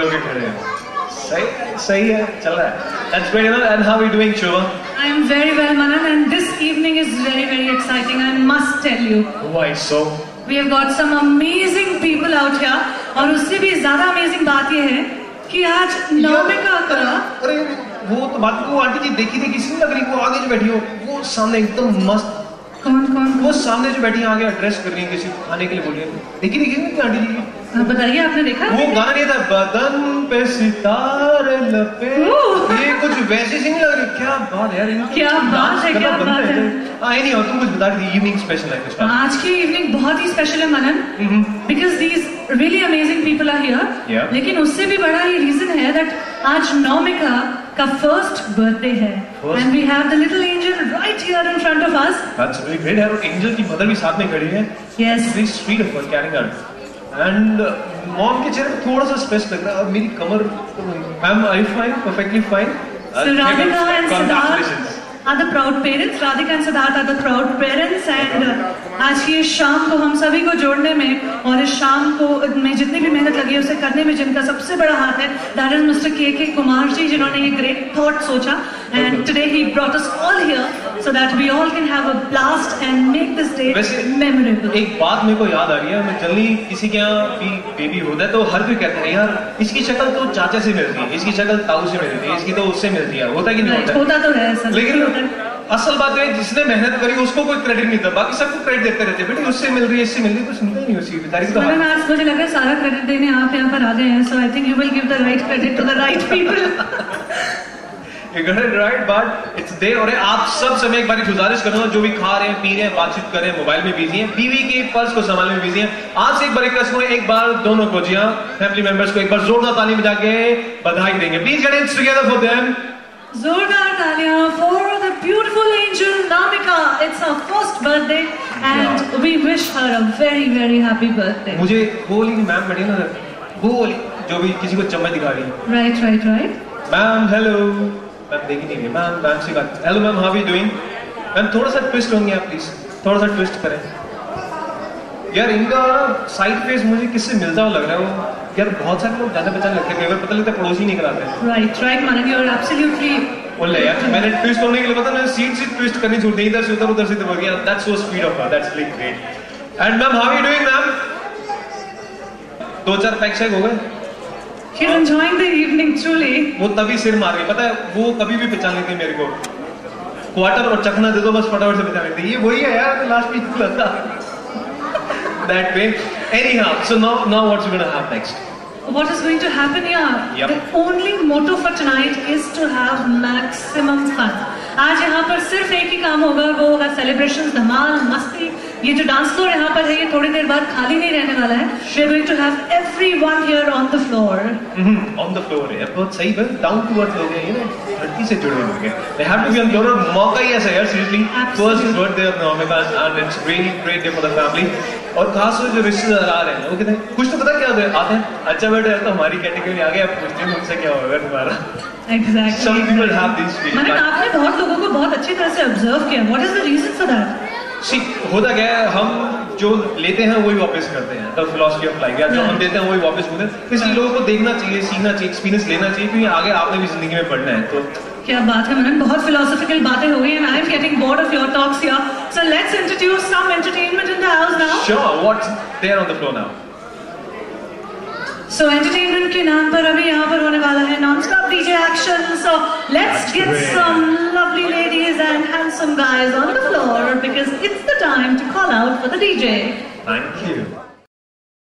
होके खड़े हैं सही सही है चल रहा है that's great and how are you doing Shobha I am very well, Manan, and this evening is very, very exciting. I must tell you. Why so? We have got some amazing people out here. और उससे भी ज़्यादा amazing बात यह है कि आज नौमिका का अरे वो तो बात वो आंटी जी देखी थी किसी लग रही वो आगे जो बैठी हो वो सामने एकदम मस्त कौन कौन वो सामने जो बैठी आगे एड्रेस कर रही है किसी खाने के लिए बोली है देखी देखी आंटी जी की? बताइए आपने देखा? वो गाना नहीं था बदन पे सितारे लपे। ये कुछ वैसे से नहीं लग रही? क्या बात है यार क्या बात है, क्या बात है। हाँ नहीं और तुम कुछ बता थी इवनिंग स्पेशल है कुछ। आज की इवनिंग बहुत ही स्पेशल है Manan. Because these really amazing people are here लेकिन उससे भी बड़ा ये रीजन है दैट आज नौमिका का फ़र्स्ट बर्थडे है। And we have the little angel right here in front of us really great यार और एंजल की मदर भी साथ में खड़ी है। Yes very sweet of her caring her and mom के चेहरे पे थोड़ा सा स्ट्रेस लग रहा है। मेरी कमर ma'am I fine perfectly fine So Radhika and Congratulations. Siddharth are the proud parents. Radhika and Siddharth are the proud parents. And uh, आज की इस शाम को हम सभी को जोड़ने में और इस शाम को में जितनी भी मेहनत लगी है उसे करने में जिनका सबसे बड़ा हाथ है दैट इज़ मिस्टर के के कुमार जी जिन्होंने ये ग्रेट थॉट सोचा। And today he brought us all here so that we all can have a blast and make this day वैसे मेमोरेबल एक बात मेरे को याद आ रही है मैं जल्दी किसी के यहाँ भी बेबी होता है तो हर कोई कहता है यार इसकी शक्ल तो चाचा से मिलती है इसकी शक्ल ताऊ से मिलती है इसकी तो उससे मिलती है होता कि नहीं राइट होता? है? होता तो है सर लेकिन असल बात है जिसने मेहनत करी उसको कोई क्रेडिट नहीं था बाकी सबको क्रेडिट देते रहते बेटे उससे मिल रही है इससे मिल रही है तो सुनता ही नहीं उसी बेचारी को तो मदन आज मुझे लगा सारा क्रेडिट देने आप यहाँ पर आ गए हैं so I think you will give the right credit to the right people right, but it's there. और आप सब समय एक बार गुजारिश करूँगा जो भी खा रहे हैं पी रहे हैं बातचीत कर रहे हैं मोबाइल में बिज़ी हैं बीवी के पर्स को संभालने में बिज़ी हैं आज से एक बार रिक्वेस्ट करूँगा एक बार दोनों को जी हाँ फैमिली मेंबर्स को एक बार जोरदार ताली बजा के बधाई देंगे please get its together for them जोरदार तालियाँ for the beautiful angel Namika. It's her first birthday and we wish her a very very happy birthday. मुझे वो मैम बैठी ना वो जो भी किसी को चम्मच दिखा रही है Right, right, right. Ma'am hello ma'am देखी नहीं मैम मैम से बात hello ma'am how you doing ma'am थोड़ा सा ट्विस्ट होंगे आप प्लीज़ थोड़ा सा ट्विस्ट करें यार इनका साइड फेस मुझे किससे मिलता हुआ लग रहा है वो यार बहुत सारे लोग जाने पहचान लगते हैं पता लगता है पड़ोसी नहीं कराते Right, right, Manan. You're absolutely. बोले यार मैंने ट्विस्ट होने के लिए पता मैं सीट से ट्विस्ट करनी छोड़ दी इधर से उधर उधर से इधर गया that's so speed of that's like great and ma'am how you doing ma'am दो चार पैक शेक हो गए वो तभी सिर मार गए पता है वो कभी भी पहचान लेते मेरे को। क्वार्टर और चखना दे दो बस फटाफट से पहचान लेते ये वही है यार लास्ट में था। That pain anyhow so now now what's gonna happen next What is going to happen here? The only motto for tonight is to have maximum fun. आज यहाँ पर सिर्फ़ एक ही काम होगा वो होगा सेलिब्रेशन धमाल मस्ती ये जो डांस फ्लोर यहाँ पर है ये थोड़ी देर बाद खाली नहीं रहने वाला है। We are going to have everyone here on the floor on the floor है। बहुत सही बस डाउन टू अर्थ लोग हैं ये ना धरती से जुड़े लोग हैं। They have to be on floor और मौका ही ऐसा है यार seriously first. Birthday of Naumika and it's really great day for the family और खास जो रिश्तेदार आ रहे हैं वो कहते हैं कुछ तो पता क्या होता है? आते हैं अच्छा बेटा यार तो हमारी कैटेगरी आ गया पूछते हैं तुमसे क्या होगा तुम्हारा। Some people have these feelings, मैंने आपने बहुत लोगों को बहुत अच्छी तरह से ऑब्ज़र्व किया। What is the reason for that see होता क्या है हम जो लेते हैं वही वापस करते हैं। द फिलोसफी ऑफ़ लाइफ या जो हम देते हैं वही वापस करते हैं। इसलिए लोगों को देखना चाहिए सीखना चाहिए एक्सपीरियंस लेना चाहिए क्योंकि आगे आपने भी ज़िंदगी में पढ़ना है तो क्या बात है मनन बहुत फिलोसॉफिकल बातें हो गई हैं। I am getting bored of your talks here so let's introduce some entertainment in the house now sure what's there on the floor now so entertainment के नाम पर अभी यहाँ पर होने वाला है non stop DJ action so let's get some lovely ladies and handsome guys on the floor because it's the time to call out for the DJ thank you